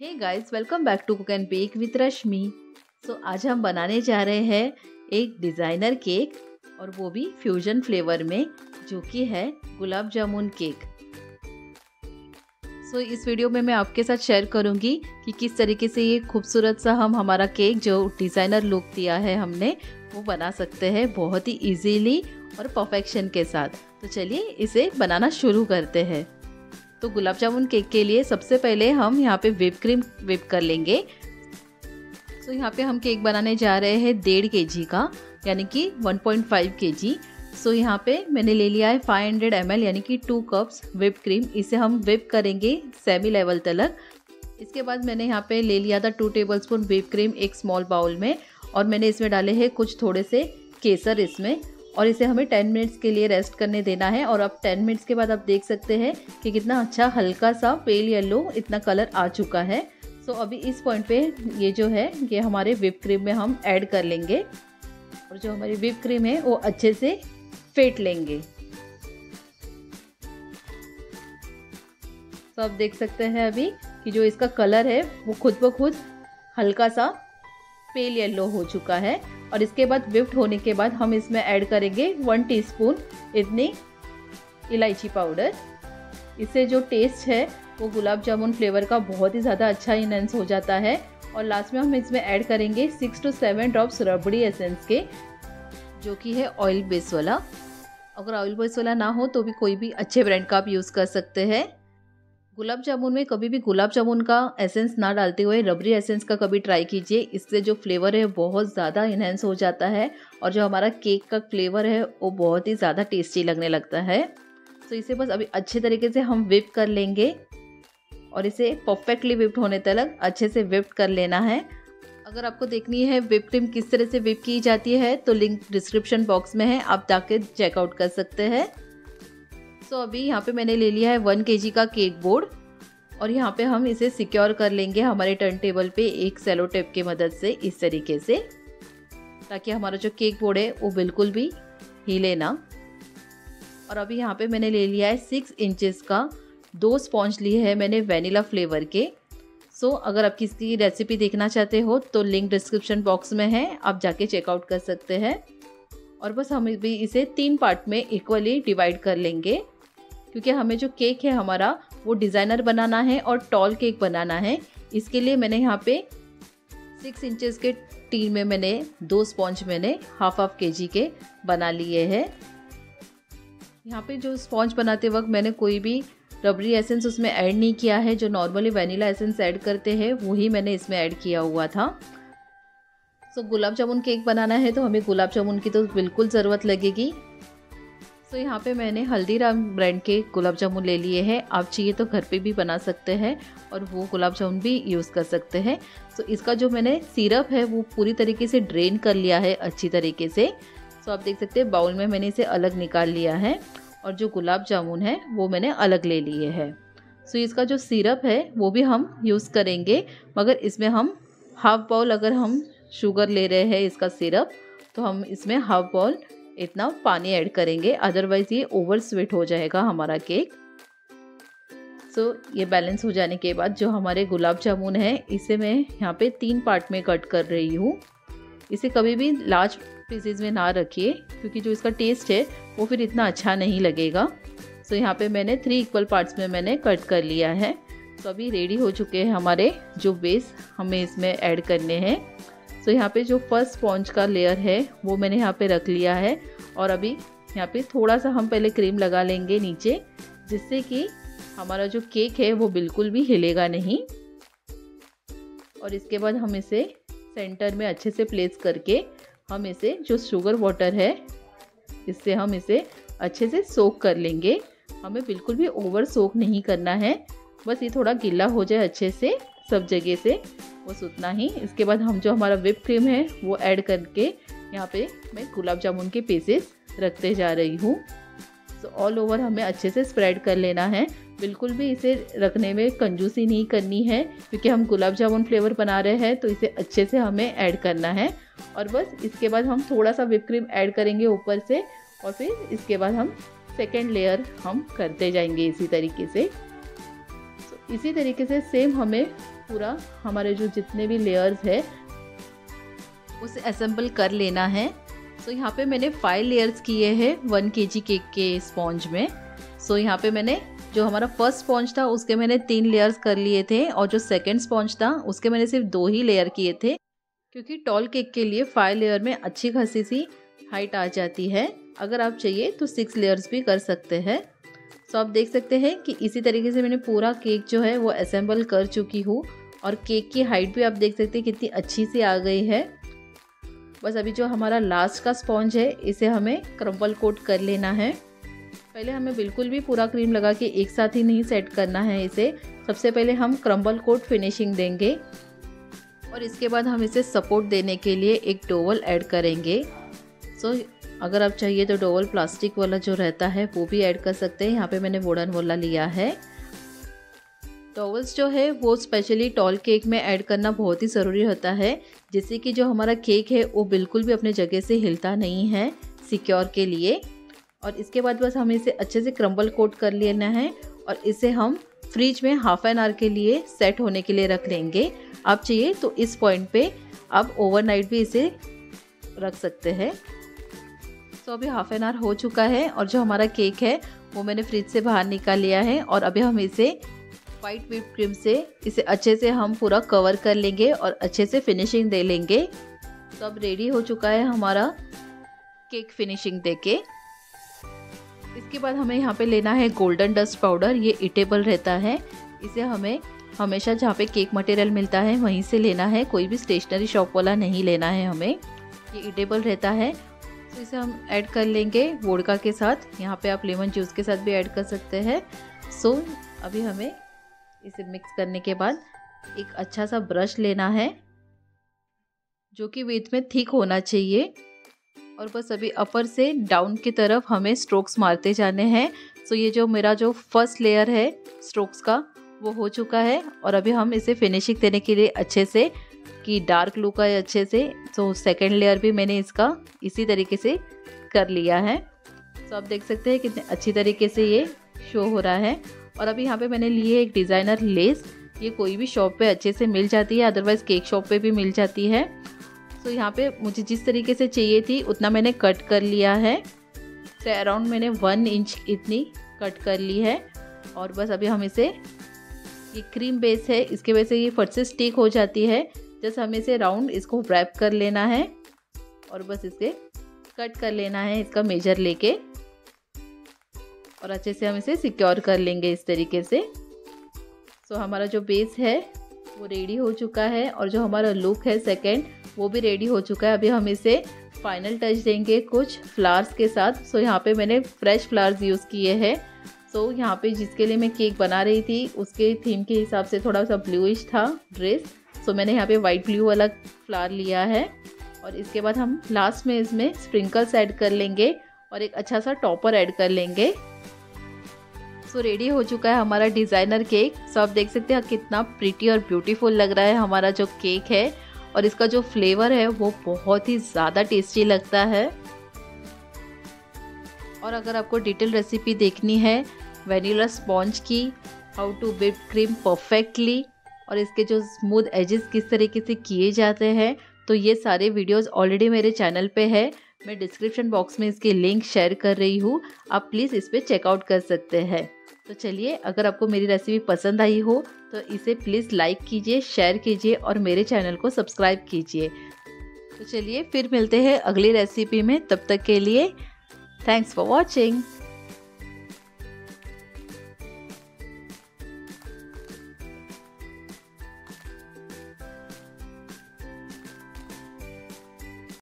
Hey guys welcome back to cook and bake with Rashmi so आज हम बनाने जा रहे हैं एक डिज़ाइनर केक और वो भी फ्यूजन फ्लेवर में जो कि है gulab jamun cake so so, इस वीडियो में मैं आपके साथ शेयर करूँगी कि किस तरीके से ये खूबसूरत सा हम हमारा केक जो डिज़ाइनर लुक दिया है हमने वो बना सकते हैं बहुत ही इजीली और परफेक्शन के साथ. तो चलिए इसे बनाना शुरू करते हैं. तो गुलाब जामुन केक के लिए सबसे पहले हम यहाँ पे विप क्रीम विप कर लेंगे। तो यहाँ पे हम केक बनाने जा रहे हैं डेढ़ के जी का, यानी कि 1.5 पॉइंट के जी सो यहाँ पे मैंने ले लिया है 500 हंड्रेड एम यानी कि टू कप्स विप क्रीम। इसे हम विप करेंगे सेमी लेवल तलक। इसके बाद मैंने यहाँ पे ले लिया था two tablespoon whip cream एक स्मॉल बाउल में, और मैंने इसमें डाले हैं कुछ थोड़े से केसर इसमें। और इसे हमें 10 मिनट्स के लिए रेस्ट करने देना है और अब 10 मिनट्स के बाद आप देख सकते हैं कि कितना अच्छा हल्का सा पेल येलो इतना कलर आ चुका है। सो अभी इस पॉइंट पे ये जो है, ये हमारे विप क्रीम में हम ऐड कर लेंगे। और जो हमारी विप क्रीम है, वो अच्छे से फेंट लेंगे। तो आप देख सकते हैं अभी कि जो इसका कलर है, वो खुद ब खुद हल्का सा पेल येलो हो चुका है। और इसके बाद विफ्ट होने के बाद हम इसमें ऐड करेंगे वन टीस्पून इतनी इलायची पाउडर इससे जो टेस्ट है, वो गुलाब जामुन फ्लेवर का बहुत ही ज़्यादा अच्छा इनहेंस हो जाता है। और लास्ट में हम इसमें ऐड करेंगे six to seven drops rabri essence के, जो कि है ऑयल बेस वाला। अगर ऑयल बेस वाला ना हो तो भी कोई भी अच्छे ब्रांड का आप यूज़ कर सकते हैं। गुलाब जामुन में कभी भी गुलाब जामुन का एसेंस ना डालते हुए रबरी एसेंस का कभी ट्राई कीजिए। इससे जो फ्लेवर है बहुत ज़्यादा इन्हेंस हो जाता है और जो हमारा केक का फ्लेवर है वो बहुत ही ज़्यादा टेस्टी लगने लगता है। तो इसे बस अभी अच्छे तरीके से हम विप कर लेंगे और इसे परफेक्टली विप्ड होने तक अच्छे से विप्ड कर लेना है। अगर आपको देखनी है विप क्रीम किस तरह से विप की जाती है तो लिंक डिस्क्रिप्शन बॉक्स में है आप जाके चेकआउट कर सकते हैं। सो so, अभी यहाँ पे मैंने ले लिया है वन के का केक बोर्ड और यहाँ पे हम इसे सिक्योर कर लेंगे हमारे टर्न टेबल पे एक सेलो टेप की मदद से इस तरीके से, ताकि हमारा जो केक बोर्ड है वो बिल्कुल भी हिले ना। और अभी यहाँ पे मैंने ले लिया है सिक्स इंचेस का, दो स्पॉन्ज लिए हैं मैंने वेनिला फ्लेवर के। सो अगर आप किसी रेसिपी देखना चाहते हो तो लिंक डिस्क्रिप्शन बॉक्स में है, आप जाके चेकआउट कर सकते हैं। और बस हम भी इसे तीन पार्ट में इक्वली डिवाइड कर लेंगे, क्योंकि हमें जो केक है हमारा वो डिज़ाइनर बनाना है और टॉल केक बनाना है। इसके लिए मैंने यहाँ पे सिक्स इंचेस के टीन में मैंने दो स्पॉन्ज मैंने हाफ़ हाफ़ के जी के बना लिए हैं। यहाँ पे जो स्पॉन्ज बनाते वक्त मैंने कोई भी रबरी एसेंस उसमें ऐड नहीं किया है, जो नॉर्मली वनीला एसेंस ऐड करते हैं वही मैंने इसमें ऐड किया हुआ था। सो गुलाब जामुन केक बनाना है तो हमें गुलाब जामुन की तो बिल्कुल ज़रूरत लगेगी। तो यहाँ पे मैंने हल्दीराम ब्रांड के गुलाब जामुन ले लिए हैं। आप चाहिए तो घर पे भी बना सकते हैं और वो गुलाब जामुन भी यूज़ कर सकते हैं। तो इसका जो मैंने सिरप है, वो पूरी तरीके से ड्रेन कर लिया है अच्छी तरीके से। तो आप देख सकते हैं बाउल में मैंने इसे अलग निकाल लिया है और जो गुलाब जामुन है, वो मैंने अलग ले लिए है। सो इसका जो सिरप है, वो भी हम यूज़ करेंगे, मगर इसमें हम हाफ़ बाउल अगर हम शुगर ले रहे हैं इसका सिरप तो हम इसमें हाफ़ बाउल इतना पानी ऐड करेंगे अदरवाइज़ ये ओवर स्वीट हो जाएगा हमारा केक सो so, ये बैलेंस हो जाने के बाद जो हमारे गुलाब जामुन है इसे मैं यहाँ पे तीन पार्ट में कट कर रही हूँ। इसे कभी भी लार्ज पीसेज में ना रखिए क्योंकि जो इसका टेस्ट है वो फिर इतना अच्छा नहीं लगेगा। सो so, यहाँ पे मैंने थ्री इक्वल पार्ट्स में मैंने कट कर लिया है। तो अभी रेडी हो चुके हैं हमारे जो बेस हमें इसमें ऐड करने हैं। तो यहाँ पे जो फ़र्स्ट स्पॉन्ज का लेयर है, वो मैंने यहाँ पे रख लिया है। और अभी यहाँ पे थोड़ा सा हम पहले क्रीम लगा लेंगे नीचे, जिससे कि हमारा जो केक है, वो बिल्कुल भी हिलेगा नहीं। और इसके बाद हम इसे सेंटर में अच्छे से प्लेस करके हम इसे जो शुगर वाटर है, इससे हम इसे अच्छे से सोक कर लेंगे। हमें बिल्कुल भी ओवर सोक नहीं करना है। बस ये थोड़ा गीला हो जाए अच्छे से। सब जगह से बस उतना ही। इसके बाद हम जो हमारा विप क्रीम है, वो ऐड करके यहाँ पे मैं गुलाब जामुन के पीसेस रखते जा रही हूँ। सो ऑल ओवर हमें अच्छे से स्प्रेड कर लेना है। बिल्कुल भी इसे रखने में कंजूसी नहीं करनी है, क्योंकि हम गुलाब जामुन फ्लेवर बना रहे हैं तो इसे अच्छे से हमें ऐड करना है। और बस इसके बाद हम थोड़ा सा विप क्रीम ऐड करेंगे ऊपर से, और फिर इसके बाद हम सेकेंड लेयर हम करते जाएँगे इसी तरीके से। इसी तरीके से सेम हमें पूरा हमारे जो जितने भी लेयर्स है, उसे असेंबल कर लेना है। सो यहाँ पे मैंने फाइव लेयर्स किए हैं वन के जी केक के स्पॉन्ज में। सो यहाँ पे मैंने जो हमारा फ़र्स्ट स्पॉन्ज था, उसके मैंने तीन लेयर्स कर लिए थे, और जो सेकंड स्पॉन्ज था, उसके मैंने सिर्फ़ दो ही लेयर किए थे। क्योंकि टॉल केक के लिए फाइव लेयर में अच्छी खासी सी हाइट आ जाती है। अगर आप चाहिए तो सिक्स लेयर्स भी कर सकते हैं। सो आप देख सकते हैं कि इसी तरीके से मैंने पूरा केक जो है, वो असेंबल कर चुकी हूँ। और केक की हाइट भी आप देख सकते हैं कितनी अच्छी सी आ गई है। बस अभी जो हमारा लास्ट का स्पॉन्ज है, इसे हमें क्रम्बल कोट कर लेना है। पहले हमें बिल्कुल भी पूरा क्रीम लगा के एक साथ ही नहीं सेट करना है इसे। सबसे पहले हम क्रम्बल कोट फिनिशिंग देंगे और इसके बाद हम इसे सपोर्ट देने के लिए एक डोवल ऐड करेंगे। सो अगर आप चाहिए तो डोवल प्लास्टिक वाला जो रहता है, वो भी ऐड कर सकते हैं। यहाँ पे मैंने वुडन वाला लिया है। टॉवल्स जो है, वो स्पेशली टॉल केक में ऐड करना बहुत ही ज़रूरी होता है। जिससे कि जो हमारा केक है, वो बिल्कुल भी अपने जगह से हिलता नहीं है सिक्योर के लिए। और इसके बाद बस हमें इसे अच्छे से क्रम्बल कोट कर लेना है और इसे हम फ्रिज में हाफ़ एन आवर के लिए सेट होने के लिए रख लेंगे। आप चाहिए तो इस पॉइंट पे आप ओवरनाइट भी इसे रख सकते हैं। तो अभी हाफ़ एन आवर हो चुका है और जो हमारा केक है, वो मैंने फ्रिज से बाहर निकाल लिया है और अभी हम इसे वाइट व्हिप क्रीम से इसे अच्छे से हम पूरा कवर कर लेंगे और अच्छे से फिनिशिंग दे लेंगे। तो अब रेडी हो चुका है हमारा केक फिनिशिंग देके। इसके बाद हमें यहाँ पे लेना है गोल्डन डस्ट पाउडर ये इटेबल रहता है। इसे हमें हमेशा जहाँ पे केक मटेरियल मिलता है, वहीं से लेना है। कोई भी स्टेशनरी शॉप वाला नहीं लेना है हमें। ये इटेबल रहता है। तो इसे हम ऐड कर लेंगे वोडका के साथ। यहाँ पे आप लेमन जूस के साथ भी ऐड कर सकते हैं। सो अभी हमें इसे मिक्स करने के बाद एक अच्छा सा ब्रश लेना है, जो कि वेथ में थिक होना चाहिए। और बस अभी अपर से डाउन की तरफ़ हमें स्ट्रोक्स मारते जाने हैं। सो ये जो मेरा जो फ़र्स्ट लेयर है स्ट्रोक्स का, वो हो चुका है। और अभी हम इसे फिनिशिंग देने के लिए अच्छे से कि डार्क लुक है अच्छे से तो सेकेंड लेयर भी मैंने इसका इसी तरीके से कर लिया है। तो आप देख सकते हैं कितने अच्छी तरीके से ये शो हो रहा है। और अभी यहाँ पे मैंने ली है एक डिज़ाइनर लेस ये कोई भी शॉप पे अच्छे से मिल जाती है अदरवाइज़ केक शॉप पे भी मिल जाती है। तो यहाँ पे मुझे जिस तरीके से चाहिए थी, उतना मैंने कट कर लिया है। तो अराउंड मैंने वन इंच इतनी कट कर ली है। और बस अभी हम इसे, ये क्रीम बेस है, इसके वजह से ये फट से स्टिक हो जाती है। जस्ट हमें इसे राउंड इसको रैप कर लेना है। और बस इसे कट कर लेना है, इसका मेजर लेके। और अच्छे से हम इसे सिक्योर कर लेंगे इस तरीके से। सो so, हमारा जो बेस है वो रेडी हो चुका है और जो हमारा लुक है सेकेंड वो भी रेडी हो चुका है। अभी हम इसे फाइनल टच देंगे कुछ फ्लावर्स के साथ। सो so, यहाँ पे मैंने फ्रेश फ्लावर्स यूज़ किए हैं। सो so, यहाँ पे जिसके लिए मैं केक बना रही थी उसके थीम के हिसाब से थोड़ा सा ब्लूइश था ड्रेस सो so, मैंने यहाँ पे वाइट ब्लू वाला फ्लावर लिया है। और इसके बाद हम लास्ट में इसमें स्प्रिंकल्स ऐड कर लेंगे और एक अच्छा सा टॉपर ऐड कर लेंगे। सो रेडी हो चुका है हमारा डिज़ाइनर केक सो आप देख सकते हैं कितना प्रिटी और ब्यूटीफुल लग रहा है हमारा जो केक है. और इसका जो फ्लेवर है, वो बहुत ही ज़्यादा टेस्टी लगता है. और अगर आपको डिटेल रेसिपी देखनी है वेनिला स्पॉन्ज की how to whip cream perfectly और इसके जो स्मूथ एजेस किस तरीके से किए जाते हैं तो ये सारे वीडियोस ऑलरेडी मेरे चैनल पे है. मैं डिस्क्रिप्शन बॉक्स में इसकी लिंक शेयर कर रही हूँ. आप प्लीज़ इस पर चेकआउट कर सकते हैं. तो चलिए, अगर आपको मेरी रेसिपी पसंद आई हो तो इसे प्लीज़ लाइक कीजिए शेयर कीजिए और मेरे चैनल को सब्सक्राइब कीजिए। तो चलिए, फिर मिलते हैं अगली रेसिपी में। तब तक के लिए थैंक्स फॉर वॉचिंग